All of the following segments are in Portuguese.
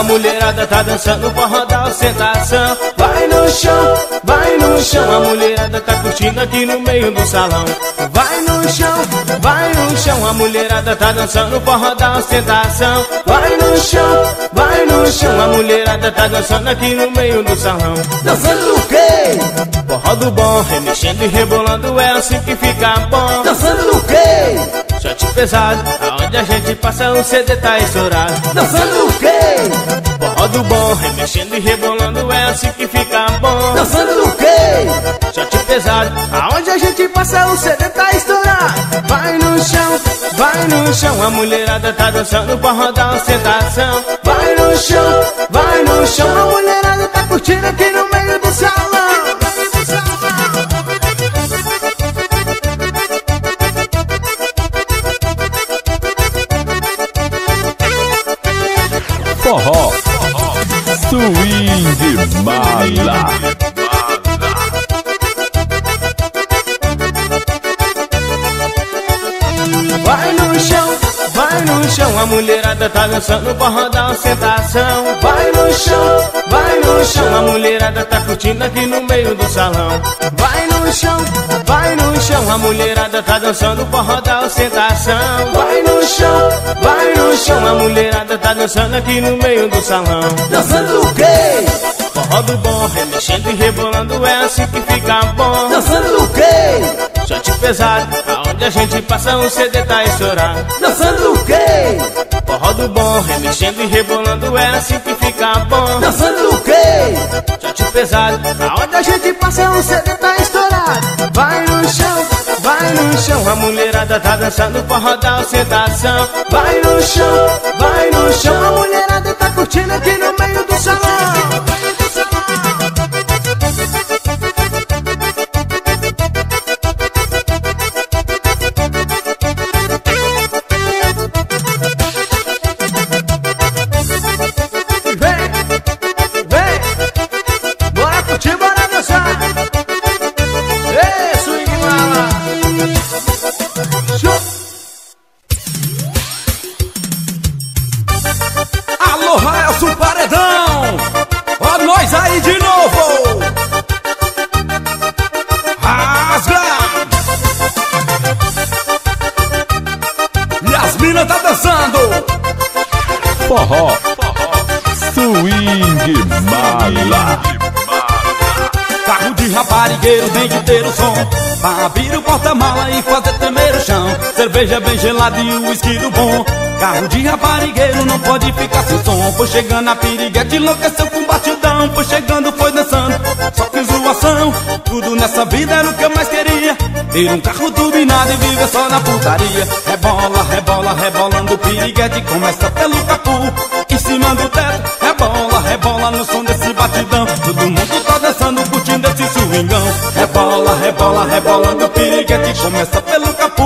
no a mulherada tá dançando forró da ostentação. Vai no chão, vai no chão, a mulherada tá curtindo aqui no meio do salão. Vai no chão, vai no chão, a mulherada tá dançando forró da ostentação. Vai no chão, vai no chão, a mulherada tá dançando aqui no meio do salão. Dançando o quê? Forró do bom, remexendo e rebolando é assim que fica bom. Dançando o quê? Shot pesado, aonde a gente passa o CD tá estourado. Dançando o quê? Forró do bom, remexendo e rebolando é assim que fica bom. Dançando o quê? Shot pesado, aonde a gente passa o CD tá estourado. Vai no chão, vai no chão, a mulherada tá dançando forró da ostentação. Vai no chão, vai no chão, a mulherada tá curtindo aqui no dançando forró da ostentação. Vai no chão, vai no chão, a mulherada tá curtindo aqui no meio do salão. Vai no chão, vai no chão, a mulherada tá dançando forró da ostentação. Vai no chão, vai no chão, a mulherada tá dançando aqui no meio do salão. Dançando o quê? Forró do bom, remexendo e rebolando é assim que fica bom. Dançando o quê? Shot pesado, aonde a gente passa o CD tá estourado. Dançando o quê? Forró do bom, remexendo e rebolando é assim que fica bom. Dançando o quê? Shot pesado, aonde a gente passa o CD tá estourado. Vai no chão, vai no chão, a mulherada tá dançando forró da ostentação. Vai no chão, vai no chão, a mulherada tá curtindo aqui no meio do salão. Cerveja bem gelada e o uísque do bom. Carro de raparigueiro não pode ficar sem som. Foi chegando a piriguete, enlouqueceu com batidão. Foi chegando, foi dançando, só que zoação Tudo nessa vida era o que eu mais queria. Ter um carro turbinado e viver só na putaria. Rebola, rebola, rebolando o piriguete Começa pelo capu, em cima do teto Rebola, rebola no som desse batidão. Todo mundo tá dançando, curtindo esse swingão. Rebola, rebola, rebolando o piriguete Começa pelo capu,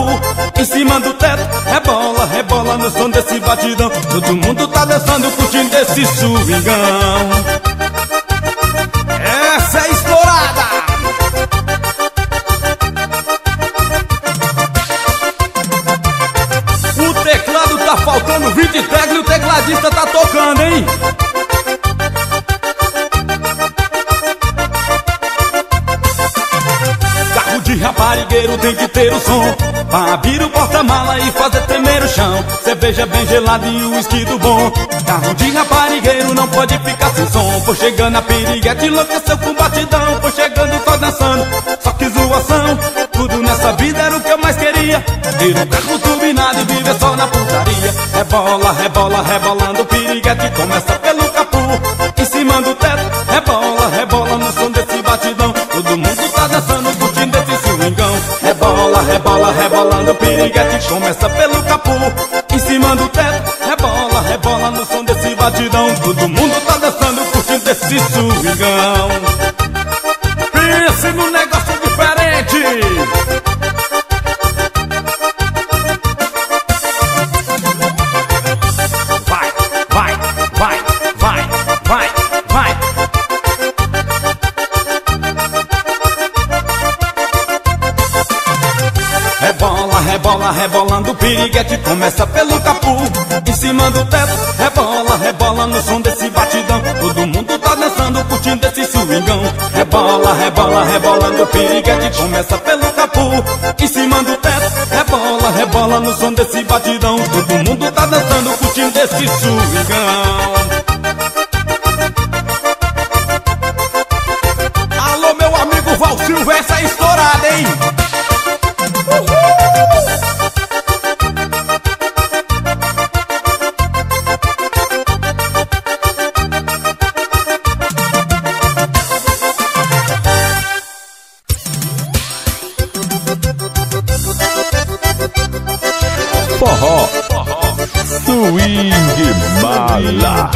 em cima do teto Rebola, rebola no som desse batidão Todo mundo tá dançando, curtindo esse swingão Essa é estourada! O teclado tá faltando 20 teclas e o tecladista tá tocando, hein? Carro de raparigueiro tem que ter o som Pra abrir o porta-mala e fazer tremer o chão. Cerveja bem gelada e o uísque do bom. Carro de raparigueiro não pode ficar sem som. Foi chegando a piriguete, enlouqueceu com batidão. Foi chegando só dançando, só que zoação. Tudo nessa vida era o que eu mais queria. Ter um carro turbinado e viver só na putaria. Rebola, rebola, rebolando piriguete Começa pelo capu, em cima do teto Rebola, rebola Rebola, rebola, rebolando piriguete Começa pelo capu, em cima do teto Rebola, rebola no som desse batidão. Todo mundo tá dançando, curtindo esse swingão Pense num negócio diferente rebolando o piriguete Começa pelo capu, em cima do teto Rebola, rebola no som desse batidão. Todo mundo tá dançando, curtindo esse swingão. Rebola, rebola, rebolando o piriguete Começa pelo capu, em cima do teto Rebola, rebola no som desse batidão. Todo mundo tá dançando, curtindo esse swingão Mala.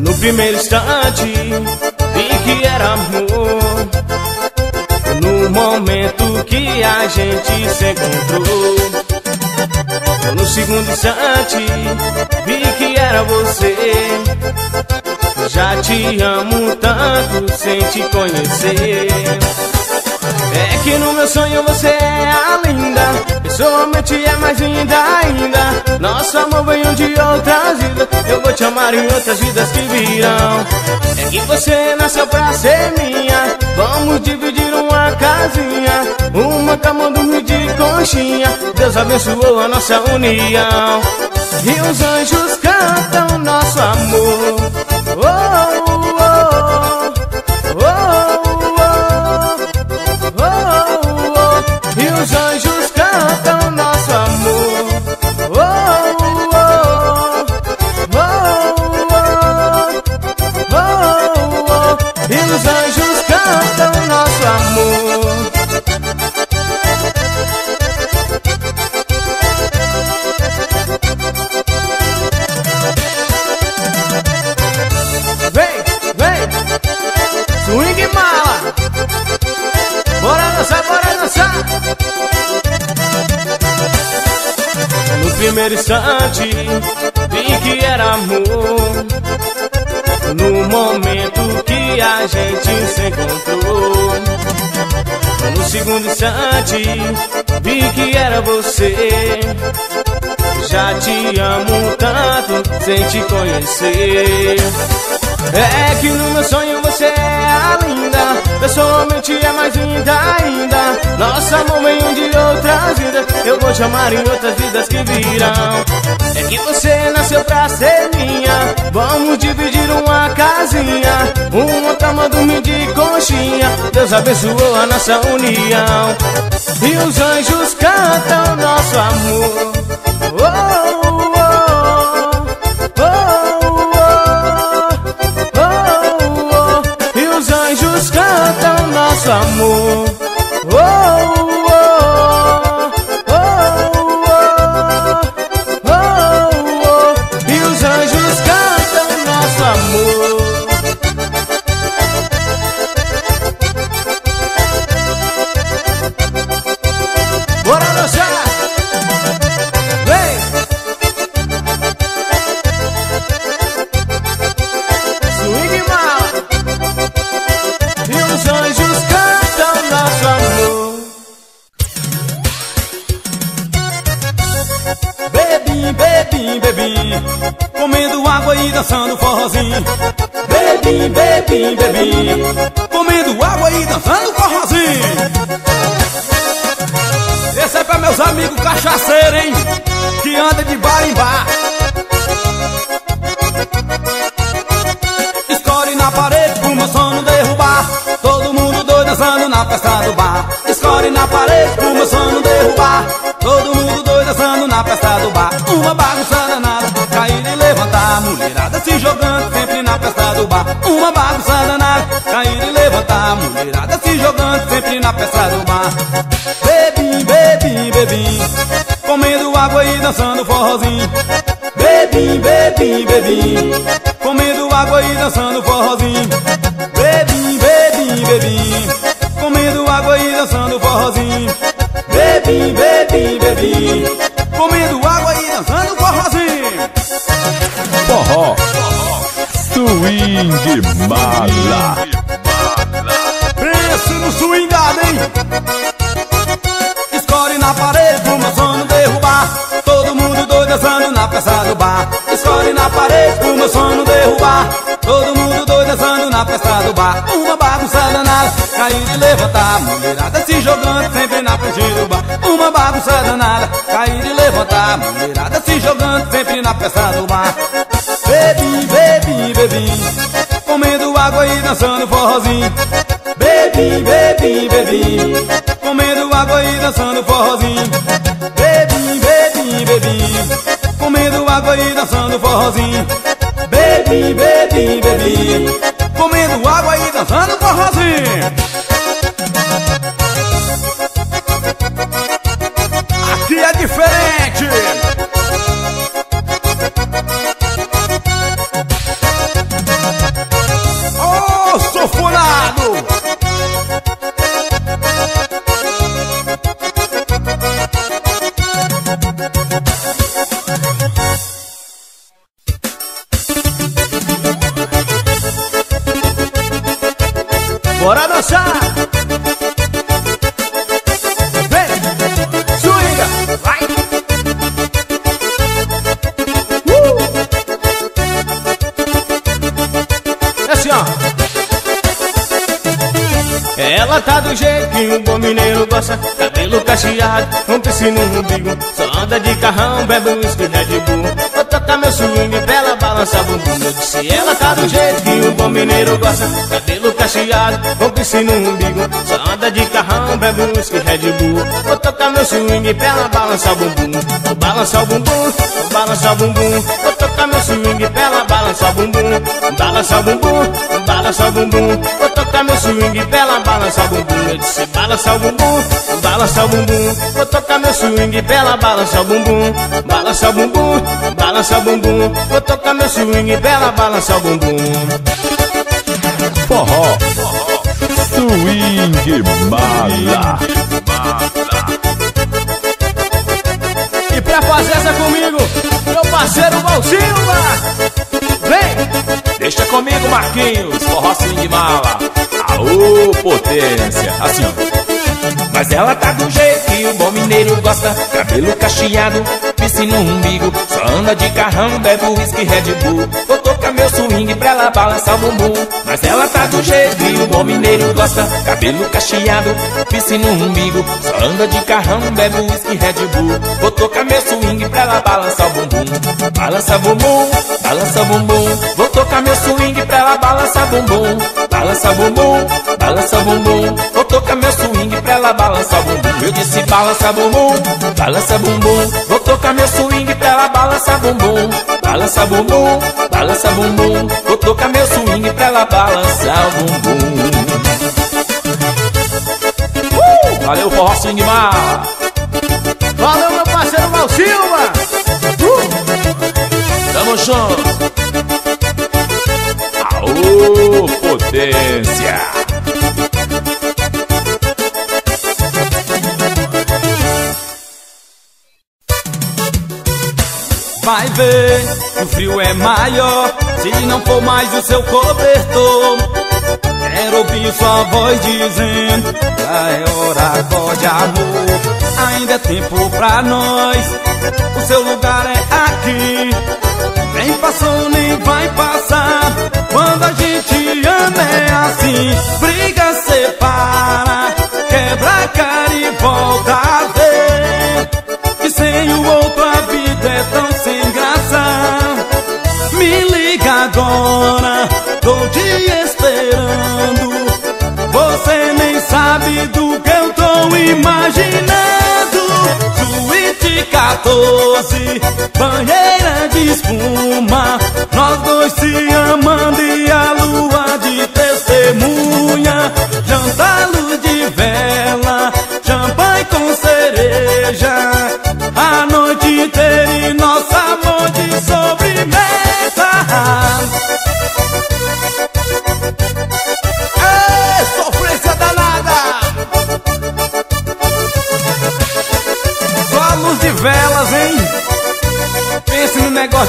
No primeiro instante, vi que era amor. No momento que a gente se encontrou. No segundo instante, vi que era você. Já te amo tanto sem te conhecer. É que no meu sonho você é a linda. Pessoalmente é mais linda ainda. Nosso amor veio de outras vidas. Eu vou te amar em outras vidas que virão. É que você nasceu pra ser minha. Vamos dividir uma casinha. Uma cama, dormir de conchinha. Deus abençoou a nossa união. E os anjos cantam nosso amor. Oh, primeiro instante vi que era amor. No momento que a gente se encontrou. No segundo instante vi que era você Já te amo tanto sem te conhecer. É que no meu sonho você é a linda Pessoalmente é mais linda ainda. Nossa amor veio de outras vidas Eu vou chamar em outras vidas que virão. É que você nasceu pra ser minha Vamos dividir uma casinha. Uma cama dormir de conchinha Deus abençoou a nossa união. E os anjos cantam nosso amor oh, oh, oh, oh. nosso amor. Dançando forrozinho. Bebi, bebi, bebi Comendo água e dançando forrozinho. Esse é pra meus amigos cachaceiros, hein? Que anda de bar em bar. Escore na parede pro meu sono derrubar. Todo mundo doido dançando na festa do bar. Escore na parede pro meu sono derrubar Uma bagunça danada, cair e levantar Mulherada se jogando sempre na festa do bar Bebi, bebi, bebi Comendo água e dançando forrozinho. Bebi, bebi, bebi Comendo água e dançando forrozinho Swing mala. No swingado, hein? Escore na parede meu sono derrubar. Todo mundo doido dançando na peça do bar. Escore na parede meu sono derrubar. Todo mundo doido dançando na festa do bar. Uma bagunça danada, cair e levantar. Mulherada se jogando sempre na frente do bar. Uma bagunça danada, cair e levantar. Mulherada se jogando sempre na festa do bar bebi, bebi Comendo água e dançando forrozinho. Bebi, bebi, bebi Comendo água e dançando forrozinho. Bebi, bebi, bebi Comendo água e dançando forrozinho. Bebi, bebi, bebi Comendo água e dançando forrozinho Ela tá do jeito que um bom mineiro gosta. Cabelo cacheado, um piscina no umbigo. Só anda de carrão, bebe whisky Red Bull Vou tocar meu swing pra ela balançar bumbum Eu disse, ela tá do jeito que um bom mineiro gosta. Cabelo cacheado, um piscina no umbigo. Só anda de carrão, bebe whisky Red Bull. Vou tocar meu swing pra ela balançar bumbum. Vou balançar o bumbum, vou balançar o bumbum. Vou tocar meu swing pra ela balançar o bumbum. Balançar o bumbum, balançar o bumbum. Vou tocar meu swing pra ela balançar o bumbum. Eu disse balançar o bumbum, balançar o bumbum. Vou tocar meu swing pra ela balançar o bumbum. Balançar o bumbum, balançar o bumbum Vou tocar meu swing pra ela balançar o bumbum Forró. Swing bala. E pra fazer essa comigo, meu parceiro Val Silva Vem! Deixa comigo, Marquinhos. Forró swing mala. Aô, potência. Assim, ó. Mas ela tá do jeito que o bom mineiro gosta. Cabelo cacheado, piscina no umbigo. Só anda de carrão, bebe whisky Red Bull. Vou tocar meu swing pra ela balançar o bumbum. Mas ela tá do jeito que o bom mineiro gosta. Cabelo cacheado, piscina no umbigo. Só anda de carrão, bebe whisky Red Bull. Vou tocar meu swing pra ela balançar o bumbum. Balança bumbum, balança bumbum. Vou tocar meu swing pra ela balançar bumbum. Balança bumbum, balança bumbum. Vou tocar meu swing pra ela balançar bumbum. Eu disse balança bumbum, balança bumbum. Vou tocar meu swing pra ela balançar bumbum. Balança bumbum, balança bumbum. Vou tocar meu swing pra ela balançar o bumbum. Uh! Valeu forró swing mala Valeu, meu parceiro Val Silva! Tamo junto. Aô, potência. Vai ver, o frio é maior Se não for mais o seu cobertor. Quero ouvir sua voz dizendo Já é hora de amor. Ainda é tempo pra nós. O seu lugar é aqui. Nem passou 14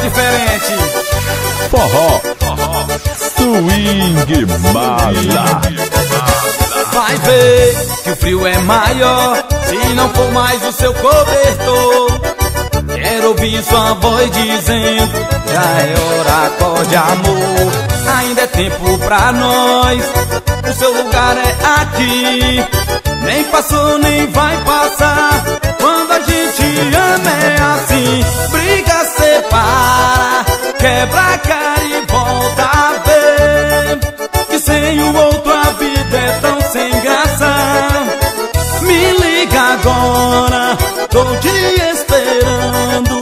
Diferente Forró. Swing mala. Vai ver que o frio é maior se não for mais o seu cobertor. Quero ouvir sua voz dizendo: Já é hora, acorde amor. Ainda é tempo pra nós. O seu lugar é aqui. Nem passou, nem vai passar. Gente ama é assim. Briga, separa. Quebra a cara e volta a ver. Que sem o outro a vida é tão sem graça. Me liga agora, tô te esperando.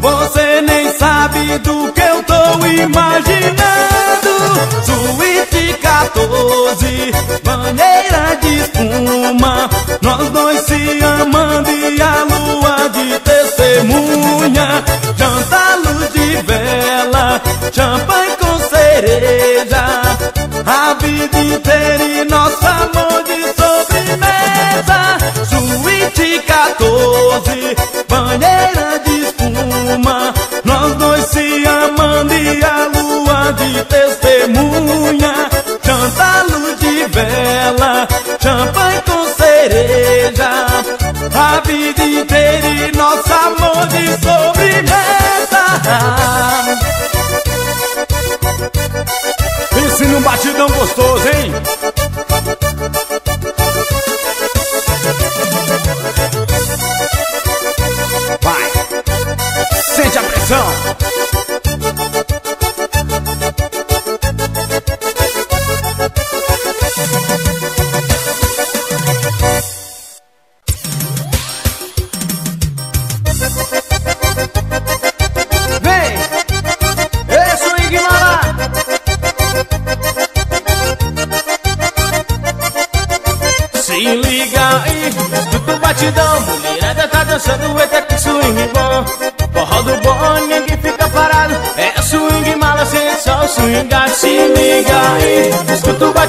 Você nem sabe do que eu tô imaginando. Suíte 14, maneira de espuma. Nós dois se amando e a lua A vida inteira e nosso batidão gostoso, hein?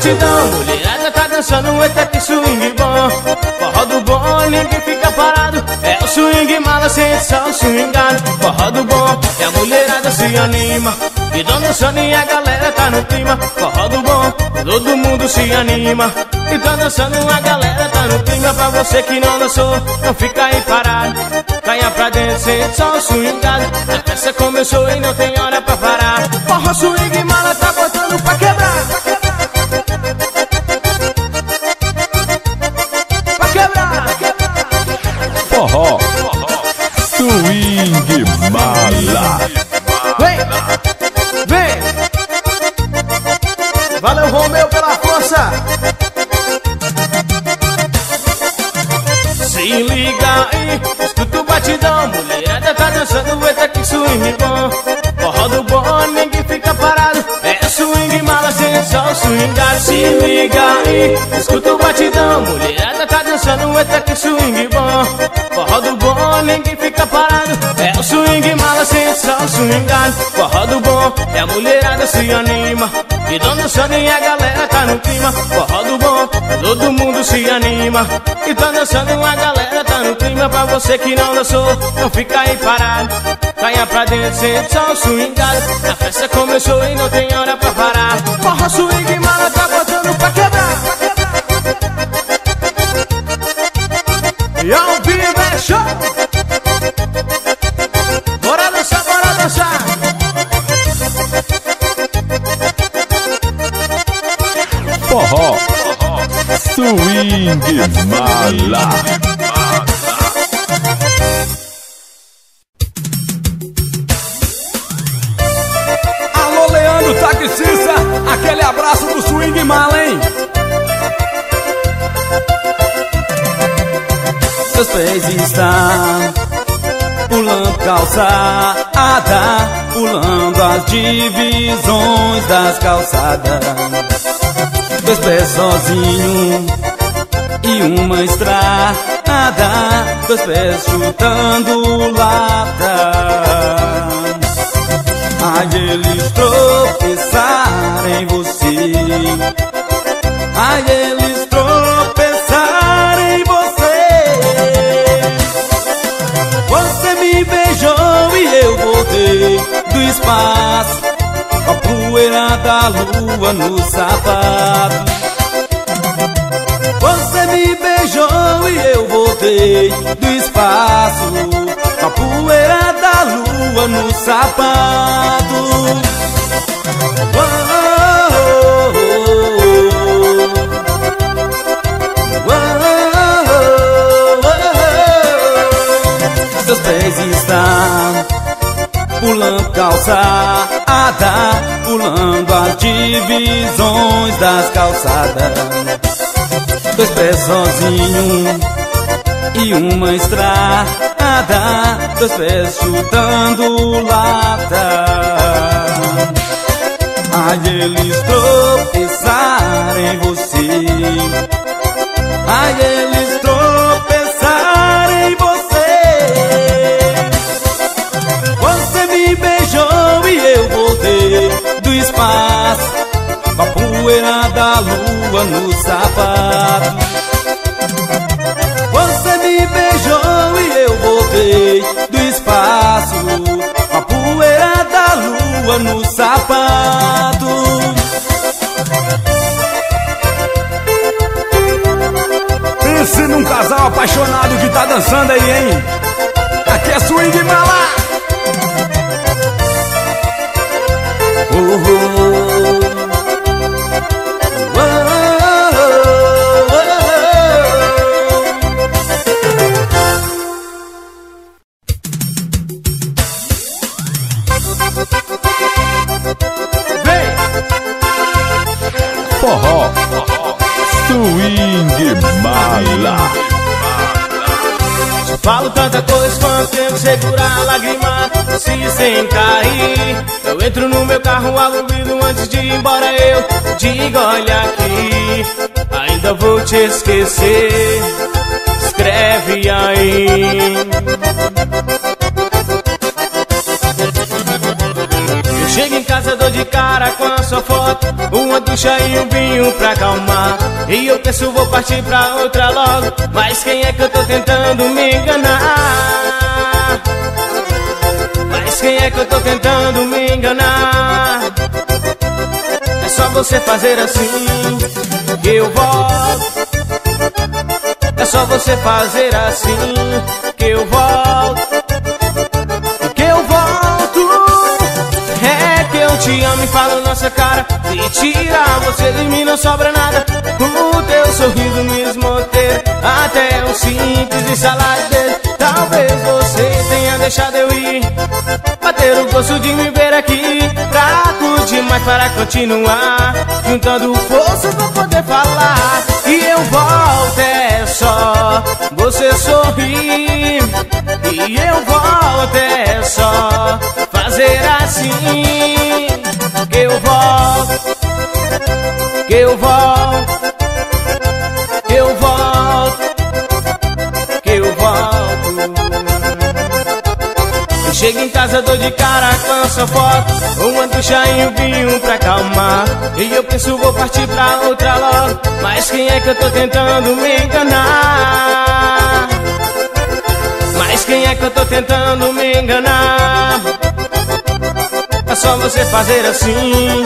Escuta o batidão Mulherada tá dançando, eita que swing bom. Forró do bom, ninguém fica parado. É o swing mala, sensual, swingar Forró do bom, e a mulherada se anima. E dançando e a galera tá no clima. Forró do bom, todo mundo se anima. E tá dançando, a galera tá no clima. Pra você que não dançou, não fica aí parado. Caia pra dentro, o swingado. A festa começou e não tem hora pra parar. Forró swing mala tá botando pra quebrar Se liga aí, escuta o batidão. Mulherada tá dançando, eita que swing bom. Forró do bom, ninguém fica parado. É o swing mala, sensual, swingar Forró do bom, e a mulherada se anima. E dona dançando e a galera tá no clima. Forró do bom, todo mundo se anima. E tá dançando, a galera tá no clima. Pra você que não dançou, não fica aí parado Caia pra dentro, sente só o swingado A festa começou e não tem hora pra parar. Forró swing mala tá botando pra quebrar. E ao vivo é show. Bora dançar, bora dançar. Forró! Swing mala! Pulando calçada, pulando as divisões das calçadas. Dois pés sozinho e uma estrada, dois pés chutando lata. Ai, eles tropeçarem em você. Ai, eles tropeçarem Você me beijou e eu voltei do espaço. A poeira da lua no sapato. beijou e eu voltei do espaço A poeira da lua no sapato Seus pés estão pulando calçada, pulando as divisões das calçadas dois pés sozinho e uma estrada, dois pés chutando lata. Ai, eles tropeçarem em você, ai, eles tropeçarem espaço a poeira da lua no sapato. Você me beijou e eu voltei do espaço A poeira da lua no sapato. Pense num casal apaixonado que tá dançando aí, hein? Aqui é swing mala! Oh, oh. Falo tanta coisa quanto tempo segurar a lágrima Se sem cair. Eu entro no meu carro alubido antes de ir embora Eu digo olha aqui Ainda vou te esquecer. Escreve aí Chego em casa, dou de cara com a sua foto Uma ducha e um vinho pra acalmar E eu penso vou partir pra outra logo Mas quem é que eu tô tentando me enganar? Mas quem é que eu tô tentando me enganar? É só você fazer assim que eu volto É só você fazer assim que eu volto te amo e falo nossa cara. Se tirar você de mim não sobra nada. O teu sorriso me esmoteiro Até o simples e saladeiro Talvez você tenha deixado eu ir. Pra ter o gosto de me ver aqui. Fraco demais para continuar. Juntando forças pra poder falar. E eu volto é só você sorrir E eu volto é só fazer assim que eu volto, que eu volto, chego em casa, dou de cara com a sua foto, uma ducha e um vinho pra acalmar. E eu penso, vou partir pra outra logo, mas quem é que eu tô tentando me enganar? Mas quem é que eu tô tentando me enganar? É só você fazer assim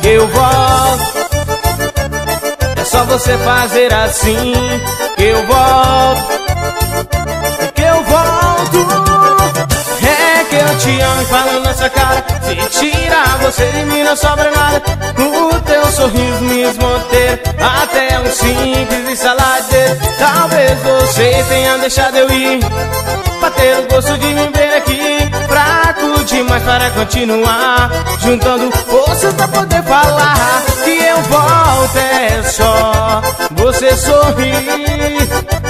que eu volto É só você fazer assim que eu volto Que eu volto que eu te amo e falo nessa cara. Se tirar você de mim não sobra nada. O teu sorriso me esmoteiro Até um simples e saladeiro. Talvez você tenha deixado eu ir. Pra ter o gosto de me ver aqui. Fraco demais para continuar. Juntando forças pra poder falar Que eu volto é só você sorrir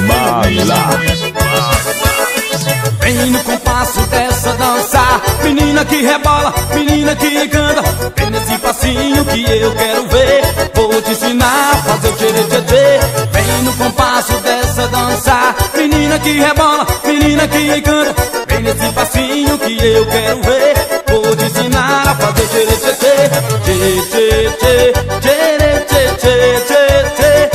mala. Vem no compasso dessa dança, menina que rebola, menina que encanta. Vem nesse passinho que eu quero ver. Vou te ensinar a fazer o tchê tchê Vem no compasso dessa dança, menina que rebola, menina que encanta. Nesse passinho que eu quero ver. Vou te ensinar a fazer o tchê tchê tchê tchê tchê tchê tchê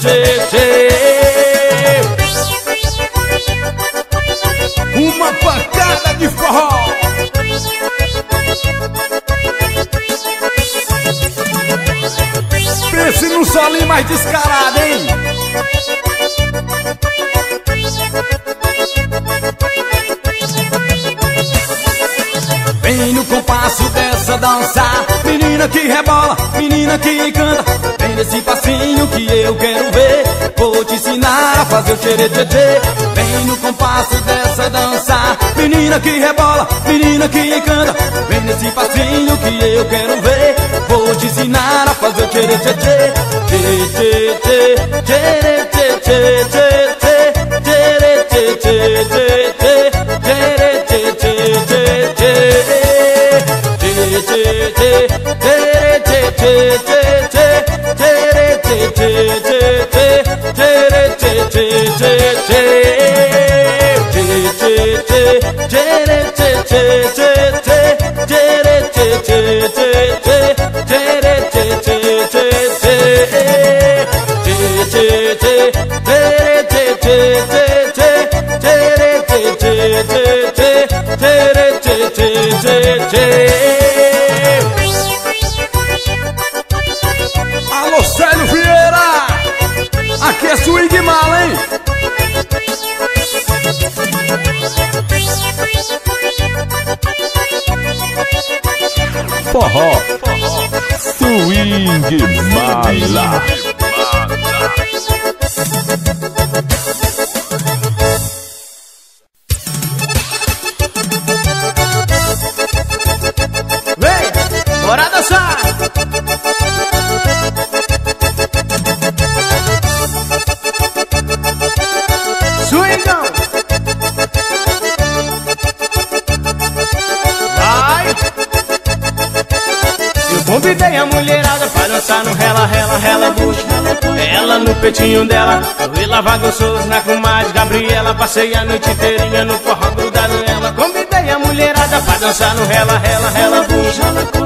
tchê tchê Uma de forró Pense num solinho mais descarado, hein? Compasso dessa dança Menina que rebola, menina que encanta Vem nesse passinho que eu quero ver Vou te ensinar a fazer o tchê tchê Vem no compasso dessa dança Menina que rebola, menina que encanta Vem nesse passinho que eu quero ver Vou te ensinar a fazer o tchê tchê tchê Tchê Tere tere tere de mala. Peitinho dela. Eu lavar gostoso na comadre Gabriela. Passei a noite inteirinha no forró grudado nela. Convidei a mulherada pra dançar no rela, rela, rela,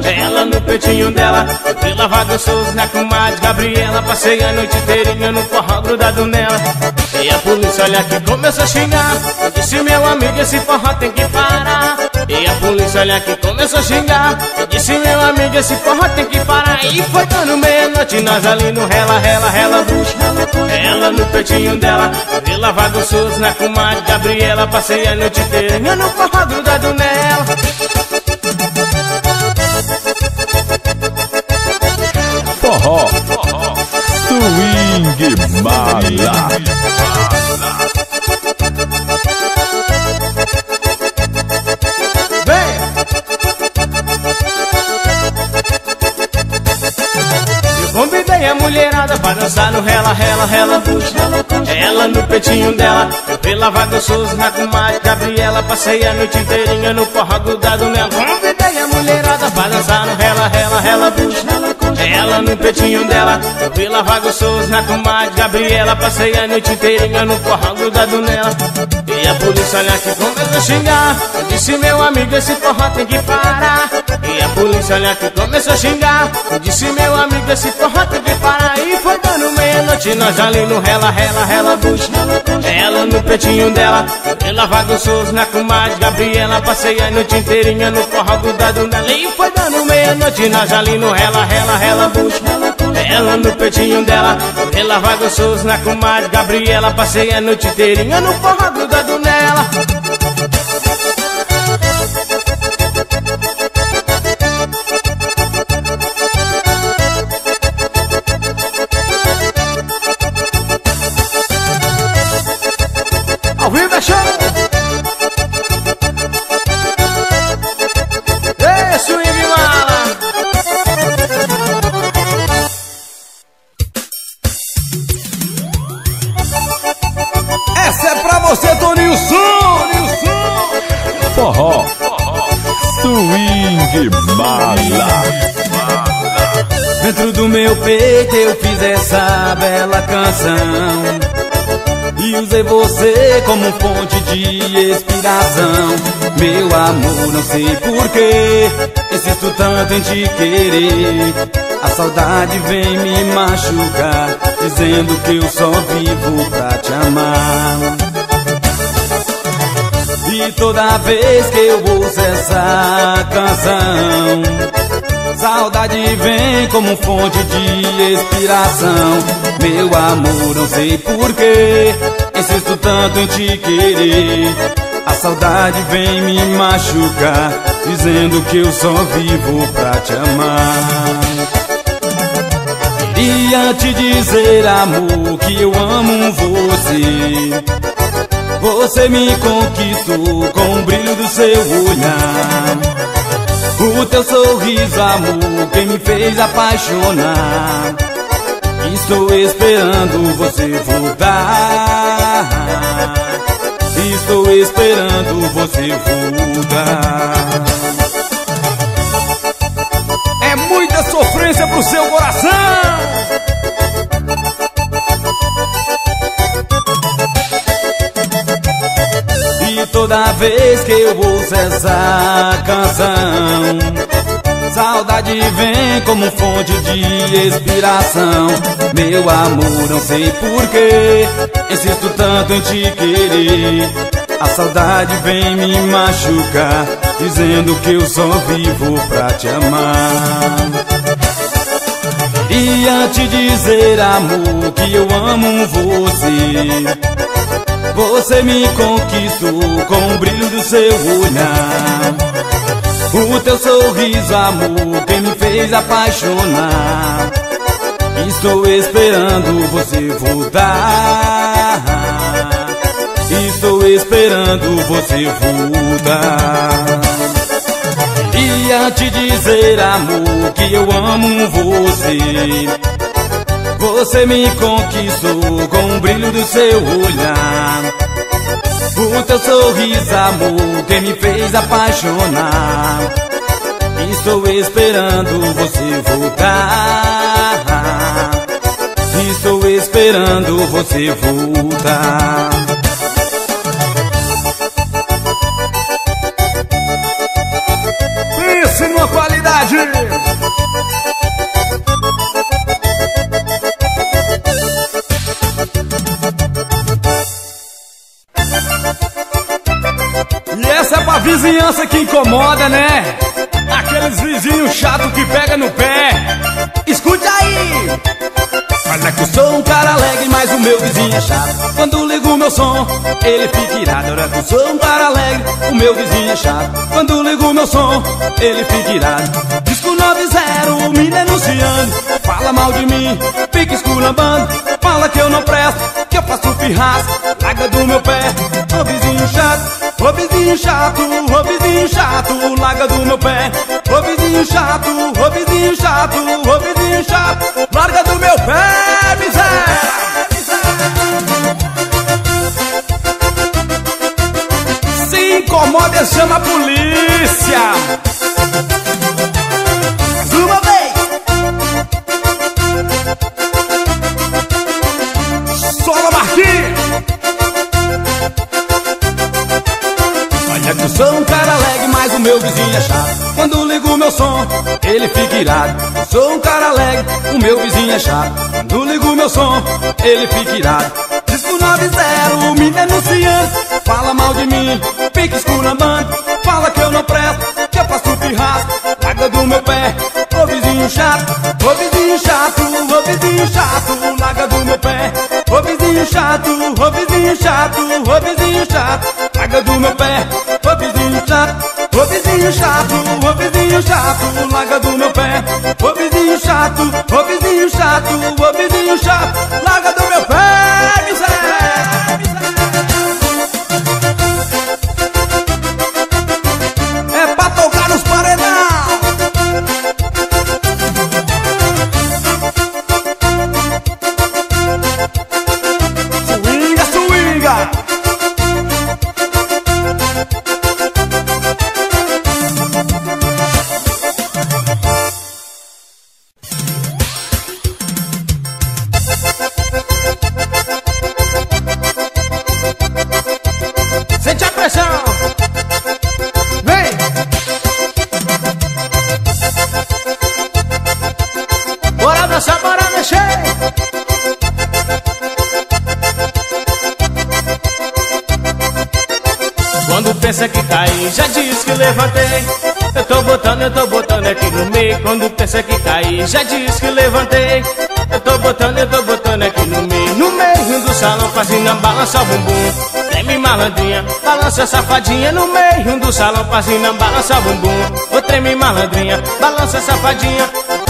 Ela no peitinho dela. Eu lavar gostoso na comadre Gabriela. Passei a noite inteirinha no forró grudado nela. E a polícia olha que começou a xingar. Disse meu amigo esse forró tem que parar E a polícia olha que começou a xingar. Eu disse meu amigo esse forró tem que parar. E foi dando meia-noite nós ali no rela, rela, rela, bucha Ela no peitinho dela Eu vi lavar gostoso na comadre Gabriela Passei a noite inteira no forró grudado nela. Forró, swing mala. Pra dançar no rela, rela, rela, bucha Ela no peitinho dela Eu vi lavar gostoso na comadre. Gabriela Passei a noite inteirinha no forró grudado nela. Convidei a mulherada pra dançar no rela, rela, rela, bucha Ela no peitinho dela Eu vi lavar gostoso na comadre. Gabriela Passei a noite inteirinha no forró grudado nela. E a polícia olha que começou a xingar Eu disse meu amigo esse forró tem que parar E a polícia olha que começou a xingar. Eu disse meu amigo esse forró tem que parar E foi dando meia-noite nós ali no rela, rela, rela, bucha Ela no peitinho dela lavar gostoso na comadre Gabriela. Passei a noite inteirinha no forró grudado nela E foi dando meia-noite nós ali no rela, rela, rela, bucha ela no peitinho dela lavar gostoso na comadre Gabriela. Passei a noite inteirinha no forró grudado nela peito eu fiz essa bela canção. E usei você como fonte de inspiração. Meu amor, não sei porquê Insisto tanto em te querer. A saudade vem me machucar Dizendo que eu só vivo pra te amar e toda vez que eu ouço essa canção. Saudade vem como fonte de inspiração. Meu amor, não sei porquê Insisto tanto em te querer. A saudade vem me machucar Dizendo que eu só vivo pra te amar. Queria te dizer, amor, que eu amo você Você me conquistou com o brilho do seu olhar. O teu sorriso, amor, quem me fez apaixonar. Estou esperando você voltar. Estou esperando você voltar. É muita sofrência pro seu coração toda vez que eu ouço essa canção. Saudade vem como fonte de inspiração. Meu amor, não sei porquê Insisto tanto em te querer. A saudade vem me machucar Dizendo que eu só vivo pra te amar. E te dizer, amor, que eu amo você você me conquistou com o brilho do seu olhar. O teu sorriso, amor, quem me fez apaixonar. Estou esperando você voltar. Estou esperando você voltar. Ia te dizer, amor, que eu amo você você me conquistou com o brilho do seu olhar. O teu sorriso, amor, que me fez apaixonar. Estou esperando você voltar. Estou esperando você voltar. Pense numa qualidade vizinhança que incomoda, né? Aqueles vizinhos chato que pega no pé. Escute aí! Olha que eu sou um cara alegre, mas o meu vizinho é chato. Quando ligo meu som, ele fica irado. Olha que eu sou um cara alegre, o meu vizinho é chato. Quando ligo meu som, ele fica irado. Disco 90, me denunciando. Fala mal de mim, fica esculambando. Fala que eu não presto, que eu faço pirraça. Larga do meu pé, ô vizinho chato. Ô vizinho chato, ô vizinho chato, larga do meu pé. Ô vizinho chato, ô vizinho chato, ô vizinho chato, larga do meu pé, miséria. Se incomoda, chama a polícia. Sou um cara alegre, mas o meu vizinho é chato. Quando ligo meu som, ele fica irado. Sou um cara alegre, o meu vizinho é chato. Quando ligo meu som, ele fica irado. Disco 90 me denunciando, fala mal de mim, fica esculambando. Fala que eu não presto, que eu faço pirraço, larga do meu pé. Ô vizinho chato, ô vizinho chato, ô vizinho chato, larga do meu pé. Ô vizinho chato, ô vizinho chato, ô vizinho chato, larga do meu pé vizinho chato, ô vizinho chato, larga do meu pé. Ô vizinho chato, ô vizinho chato, ô vizinho chato, larga salão, fazendo balança o bumbum. Treme malandrinha, balança safadinha no meio do salão, fazendo balança o bumbum. Ô treme malandrinha, balança safadinha.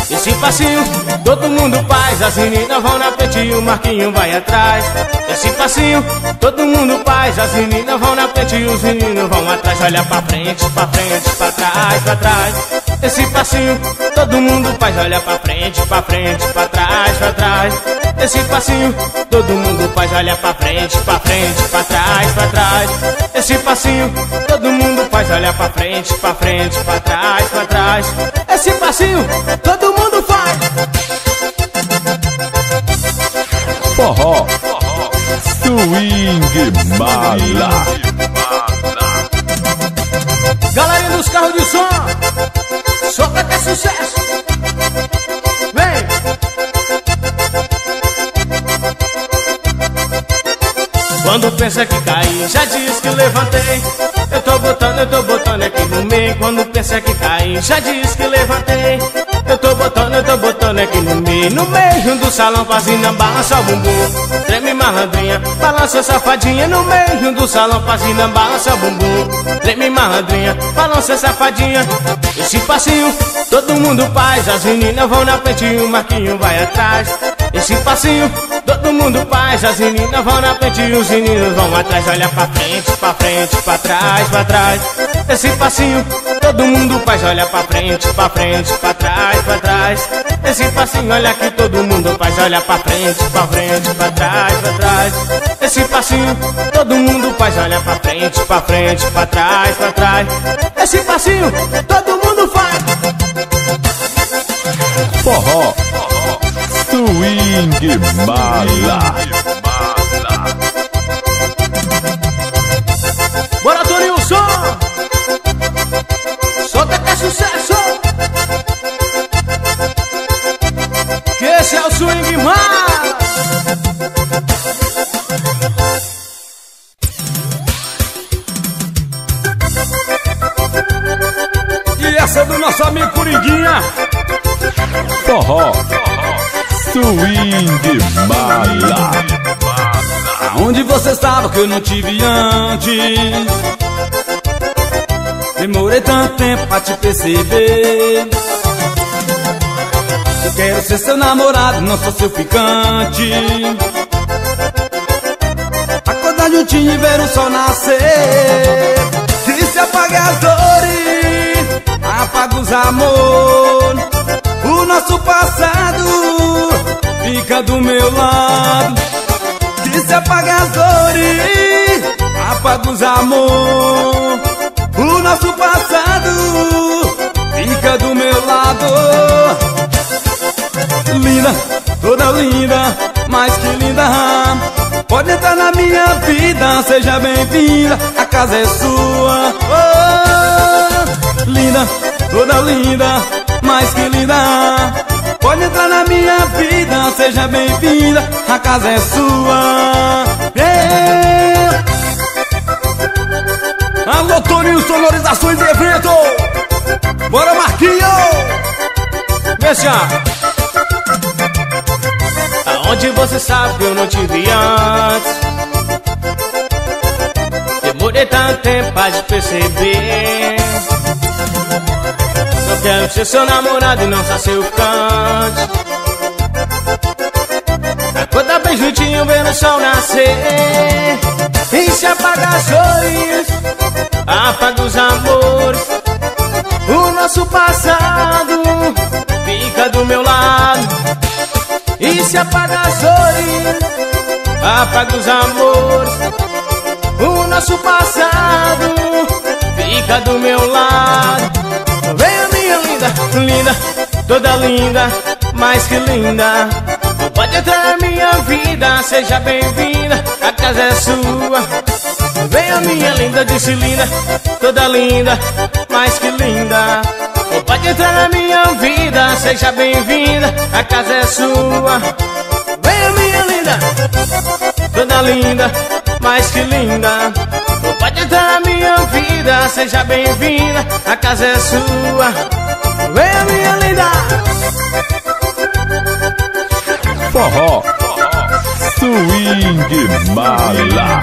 Esse passinho todo mundo faz, as meninas vão na frente e o Marquinho vai atrás. Esse passinho todo mundo faz, as meninas vão na frente e os meninos vão atrás. Olha pra frente, pra frente, pra trás, pra trás. Esse passinho todo mundo faz, olha pra frente, pra frente, pra trás, pra trás. Esse passinho todo mundo faz, olha pra frente, pra frente, pra trás, pra trás. Esse passinho todo mundo faz, olha pra frente, pra frente, pra trás, pra trás. Esse passinho todo mundo faz. Forró, swing mala. Galerinha dos carros de som, solta que é sucesso. Quando pensa que caí, já diz que levantei. Eu tô botando, eu tô botando aqui no meio. Quando pensa que caí, já diz que levantei. Eu tô botando, eu tô botando aqui no meio. No meio do salão, fazendo balança o bumbum. Treme malandrinha, balança safadinha. No meio do salão, fazendo balança o bumbum. Treme malandrinha, balança safadinha. Esse passinho todo mundo faz. As meninas vão na frente e o Marquinho vai atrás. Esse passinho todo mundo faz, as meninas vão na frente e os meninos vão atrás. Olha pra frente, pra frente, pra trás, pra trás. Esse passinho todo mundo faz, olha pra frente, pra frente, pra trás, pra trás. Esse passinho, olha que todo mundo faz, olha pra frente, pra frente, pra trás, pra trás. Esse passinho todo mundo faz, olha pra frente, pra frente, pra trás, pra trás. Esse passinho todo mundo faz. Forró, swing mala. Bora, Torilson! Solta que é sucesso! Que esse é o swing mar! E essa é do nosso amigo Coringuinha. Swing mala. Aonde você estava que eu não tive antes? Demorei tanto tempo pra te perceber. Eu quero ser seu namorado, não sou seu ficante. Acordar juntinho e ver o sol nascer. E se apagar as dores, apaga os amores. O nosso passado fica do meu lado. Que se apaga as dores, apaga os amor. O nosso passado fica do meu lado. Linda, toda linda, mais que linda. Pode entrar na minha vida, seja bem-vinda. A casa é sua. Oh, linda, toda linda, mais que linda. Pode entrar na minha vida, seja bem-vinda. A casa é sua. Yeah. Alô, Toninho, sonorizações de evento. Bora, Marquinho. Deixa! Aonde você sabe que eu não te vi antes? Demorei tanto tempo pra te perceber. Quero ser seu namorado e não só seu cante. Acorda bem juntinho, vendo o sol nascer. E se apaga as dores, apaga os amores. O nosso passado fica do meu lado. E se apaga as dores, apaga os amores. O nosso passado fica do meu lado. Linda, toda linda, mais que linda. Pode entrar na minha vida, seja bem-vinda, a casa é sua. Venha minha linda, disse linda, toda linda, mais que linda. Pode entrar na minha vida, seja bem-vinda, a casa é sua. Venha minha linda, toda linda, mais que linda. Pode entrar da minha vida, seja bem-vinda, a casa é sua. Venha, minha linda. Forró, swing mala.